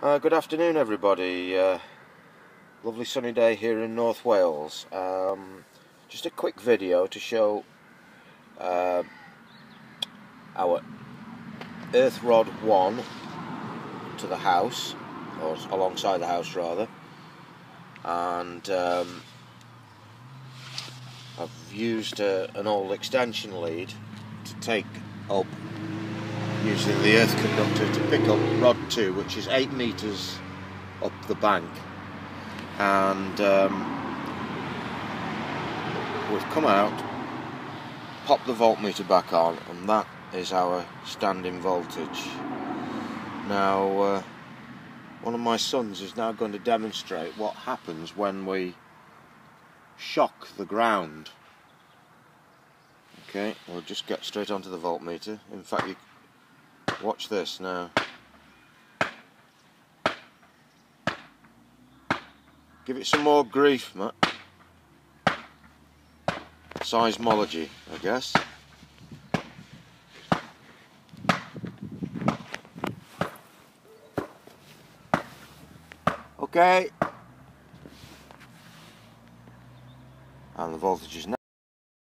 Uh, good afternoon everybody, uh, lovely sunny day here in North Wales. Um, just a quick video to show uh, our earth rod 1 to the house, or alongside the house rather, and um, I've used uh, an old extension lead to take up using the earth conductor to pick up rod 2 which is 8 metres up the bank. And um, we've come out popped the voltmeter back on and that is our standing voltage. Now uh, one of my sons is now going to demonstrate what happens when we shock the ground. Okay we'll just get straight onto the voltmeter. In fact you Watch this now. Give it some more grief, Matt. Seismology, I guess. Okay. And the voltage is now